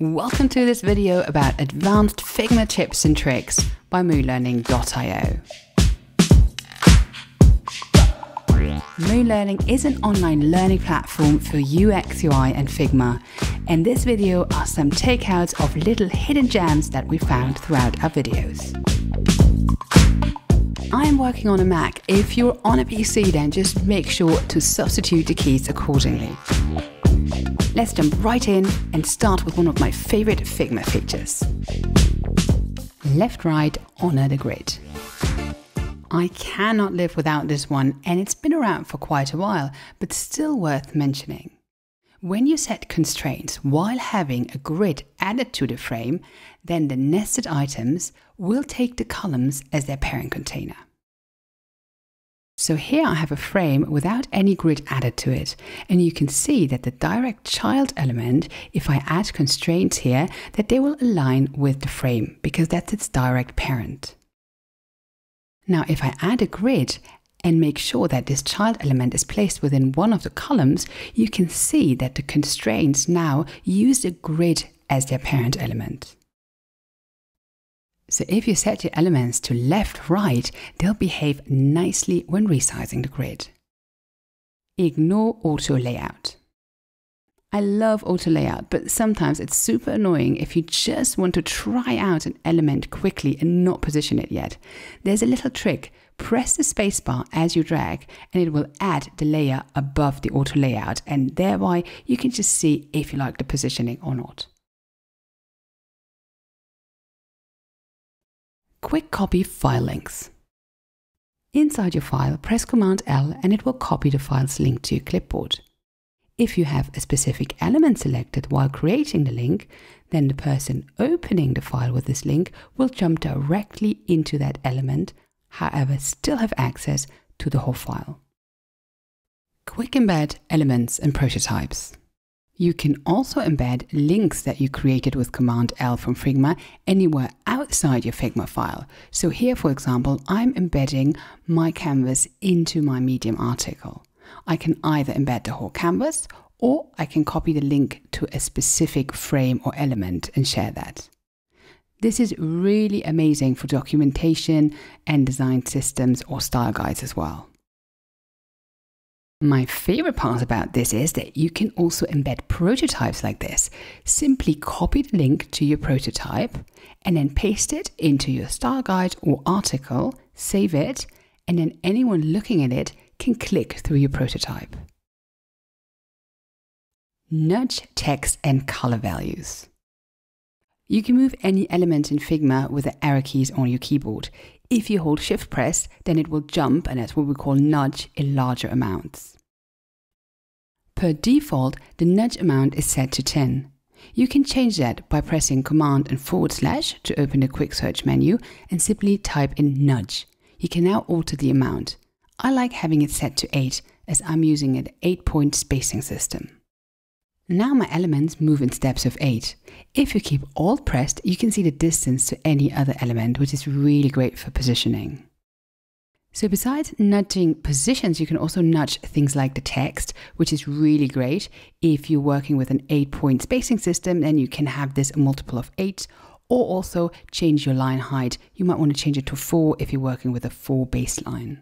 Welcome to this video about advanced Figma tips and tricks by moonlearning.io. Moonlearning is an online learning platform for UX, UI and Figma. In this video are some takeouts of little hidden gems that we found throughout our videos. I am working on a Mac. If you're on a PC then just make sure to substitute the keys accordingly. Let's jump right in and start with one of my favorite Figma features. Left right honor the grid. I cannot live without this one and it's been around for quite a while, but still worth mentioning. When you set constraints while having a grid added to the frame, then the nested items will take the columns as their parent container. So here I have a frame without any grid added to it. And you can see that the direct child element, if I add constraints here, that they will align with the frame because that's its direct parent. Now, if I add a grid and make sure that this child element is placed within one of the columns, you can see that the constraints now use the grid as their parent element. So if you set your elements to left, right, they'll behave nicely when resizing the grid. Ignore auto layout. I love auto layout, but sometimes it's super annoying if you just want to try out an element quickly and not position it yet. There's a little trick. Press the spacebar as you drag and it will add the layer above the auto layout and thereby you can just see if you like the positioning or not. Quick copy file links. Inside your file, press Command L and it will copy the file's link to your clipboard. If you have a specific element selected while creating the link, then the person opening the file with this link will jump directly into that element, however still have access to the whole file. Quick embed elements and prototypes. You can also embed links that you created with Command L from Figma anywhere outside your Figma file. So here, for example, I'm embedding my canvas into my Medium article. I can either embed the whole canvas or I can copy the link to a specific frame or element and share that. This is really amazing for documentation and design systems or style guides as well. My favorite part about this is that you can also embed prototypes like this. Simply copy the link to your prototype and then paste it into your style guide or article, save it, and then anyone looking at it can click through your prototype. Nudge text and color values. You can move any element in Figma with the arrow keys on your keyboard. If you hold shift press, then it will jump and that's what we call nudge in larger amounts. Per default, the nudge amount is set to 10. You can change that by pressing Command and forward slash to open the quick search menu and simply type in nudge. You can now alter the amount. I like having it set to 8 as I'm using an 8 point spacing system. Now my elements move in steps of 8. If you keep Alt pressed, you can see the distance to any other element, which is really great for positioning. So besides nudging positions, you can also nudge things like the text, which is really great. If you're working with an 8-point spacing system, then you can have this multiple of 8, or also change your line height. You might want to change it to 4 if you're working with a 4 baseline.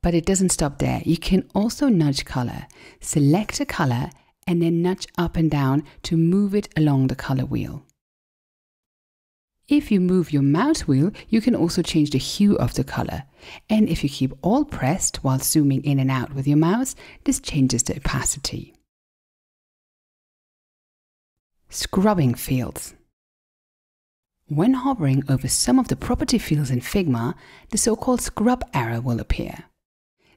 But it doesn't stop there. You can also nudge color. Select a color and then nudge up and down to move it along the color wheel. If you move your mouse wheel, you can also change the hue of the color. And if you keep Alt pressed while zooming in and out with your mouse, this changes the opacity. Scrubbing fields. When hovering over some of the property fields in Figma, the so-called scrub arrow will appear.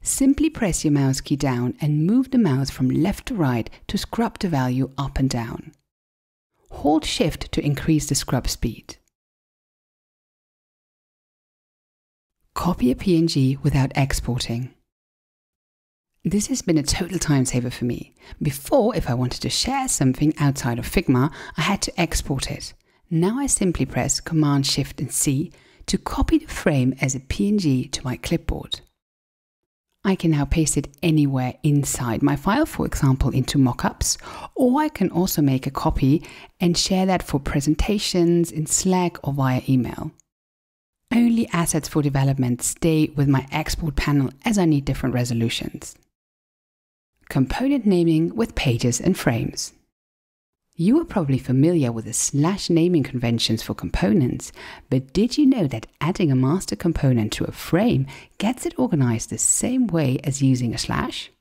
Simply press your mouse key down and move the mouse from left to right to scrub the value up and down. Hold Shift to increase the scrub speed. Copy a PNG without exporting. This has been a total time saver for me. Before, if I wanted to share something outside of Figma, I had to export it. Now I simply press Command Shift and C to copy the frame as a PNG to my clipboard. I can now paste it anywhere inside my file, for example, into mockups, or I can also make a copy and share that for presentations in Slack or via email. Only assets for development stay with my export panel as I need different resolutions. Component naming with pages and frames. You are probably familiar with the slash naming conventions for components, but did you know that adding a master component to a frame gets it organized the same way as using a slash?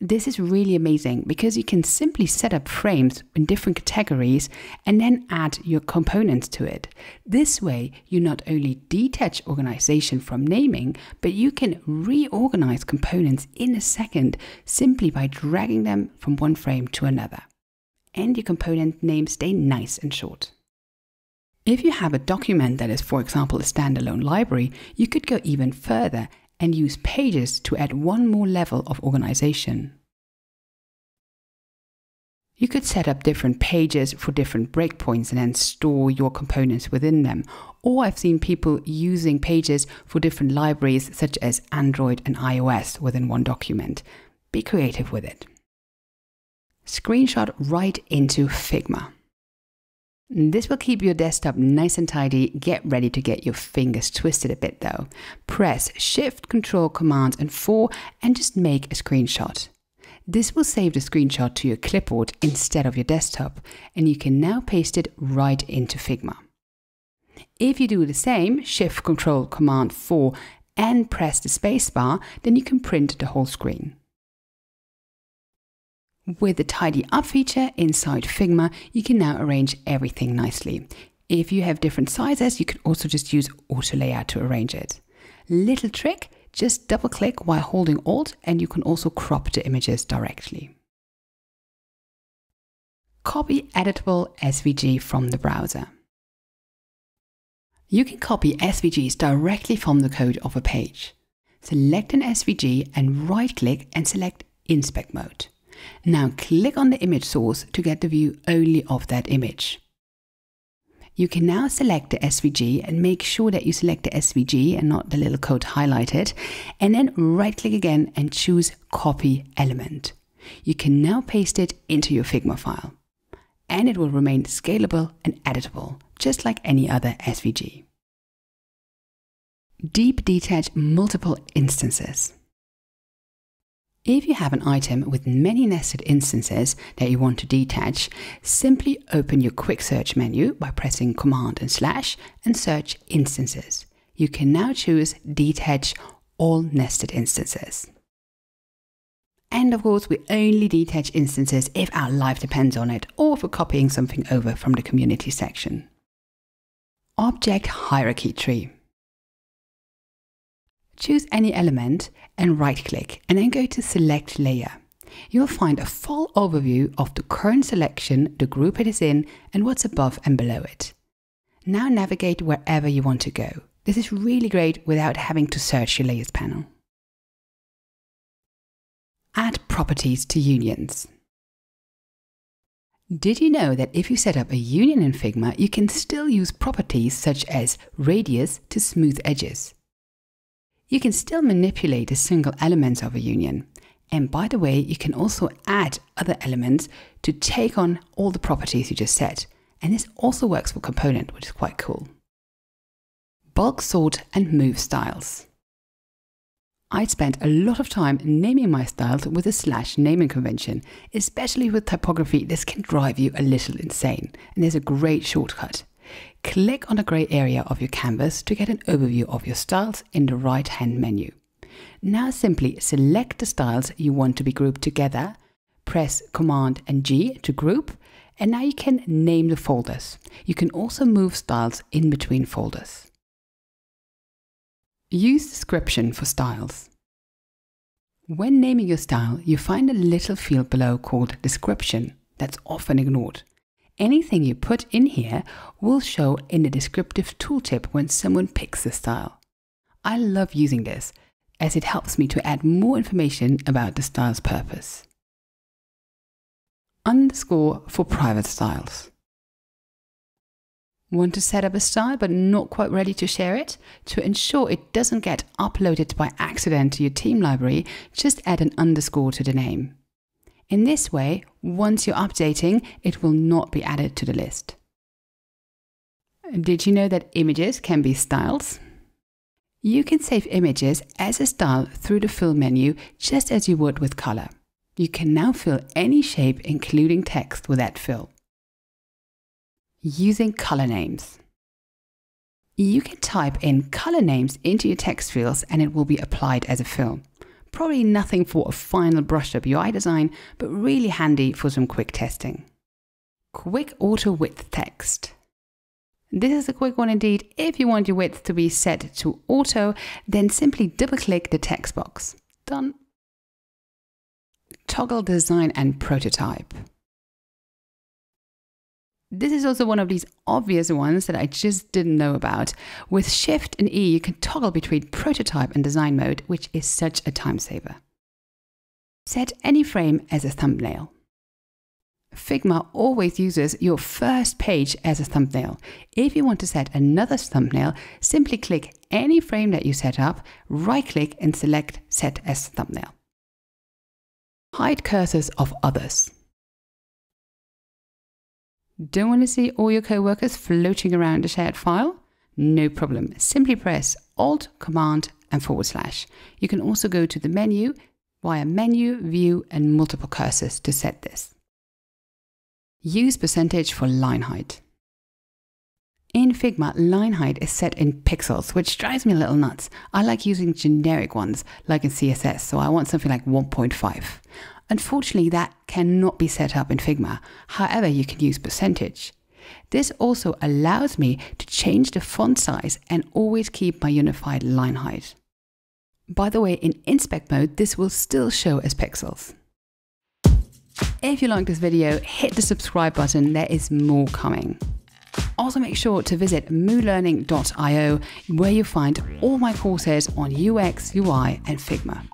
This is really amazing because you can simply set up frames in different categories and then add your components to it. This way, you not only detach organization from naming, but you can reorganize components in a second simply by dragging them from one frame to another and your component names stay nice and short. If you have a document that is, for example, a standalone library, you could go even further and use pages to add one more level of organization. You could set up different pages for different breakpoints and then store your components within them. Or I've seen people using pages for different libraries such as Android and iOS within one document. Be creative with it screenshot right into Figma. This will keep your desktop nice and tidy. Get ready to get your fingers twisted a bit though. Press Shift, Control, Command, and 4 and just make a screenshot. This will save the screenshot to your clipboard instead of your desktop, and you can now paste it right into Figma. If you do the same, Shift, Control, Command 4, and press the spacebar, then you can print the whole screen. With the tidy up feature inside Figma, you can now arrange everything nicely. If you have different sizes, you can also just use auto layout to arrange it. Little trick, just double click while holding Alt and you can also crop the images directly. Copy editable SVG from the browser. You can copy SVGs directly from the code of a page. Select an SVG and right click and select Inspect Mode. Now click on the image source to get the view only of that image. You can now select the SVG and make sure that you select the SVG and not the little code highlighted, and then right click again and choose Copy Element. You can now paste it into your Figma file, and it will remain scalable and editable, just like any other SVG. Deep detach multiple instances. If you have an item with many nested instances that you want to detach, simply open your quick search menu by pressing Command and slash and search instances. You can now choose detach all nested instances. And of course, we only detach instances if our life depends on it or we're copying something over from the community section. Object hierarchy tree. Choose any element and right click and then go to select layer. You'll find a full overview of the current selection, the group it is in and what's above and below it. Now navigate wherever you want to go. This is really great without having to search your layers panel. Add properties to unions. Did you know that if you set up a union in Figma, you can still use properties such as radius to smooth edges? You can still manipulate the single elements of a union. And by the way, you can also add other elements to take on all the properties you just set. And this also works for component, which is quite cool. Bulk sort and move styles. I spent a lot of time naming my styles with a slash naming convention. Especially with typography, this can drive you a little insane. And there's a great shortcut. Click on the grey area of your canvas to get an overview of your styles in the right hand menu. Now simply select the styles you want to be grouped together, press Command and G to group, and now you can name the folders. You can also move styles in between folders. Use description for styles. When naming your style, you find a little field below called description that's often ignored. Anything you put in here will show in the descriptive tooltip when someone picks the style. I love using this as it helps me to add more information about the style's purpose. Underscore for private styles. Want to set up a style but not quite ready to share it? To ensure it doesn't get uploaded by accident to your team library, just add an underscore to the name. In this way, once you're updating, it will not be added to the list. Did you know that images can be styles? You can save images as a style through the fill menu just as you would with color. You can now fill any shape including text with that fill. Using color names. You can type in color names into your text fields and it will be applied as a fill. Probably nothing for a final brushed up UI design, but really handy for some quick testing. Quick auto width text. This is a quick one indeed. If you want your width to be set to auto, then simply double click the text box. Done. Toggle design and prototype. This is also one of these obvious ones that I just didn't know about. With Shift and E, you can toggle between prototype and design mode, which is such a time saver. Set any frame as a thumbnail. Figma always uses your first page as a thumbnail. If you want to set another thumbnail, simply click any frame that you set up, right click and select Set as Thumbnail. Hide cursors of others. Don't want to see all your coworkers floating around a shared file? No problem. Simply press Alt, Command, and forward slash. You can also go to the menu via Menu, View, and multiple cursors to set this. Use percentage for line height. In Figma, line height is set in pixels, which drives me a little nuts. I like using generic ones, like in CSS, so I want something like 1.5. Unfortunately, that cannot be set up in Figma. However, you can use percentage. This also allows me to change the font size and always keep my unified line height. By the way, in inspect mode, this will still show as pixels. If you like this video, hit the subscribe button, there is more coming. Also make sure to visit moonlearning.io where you find all my courses on UX, UI and Figma.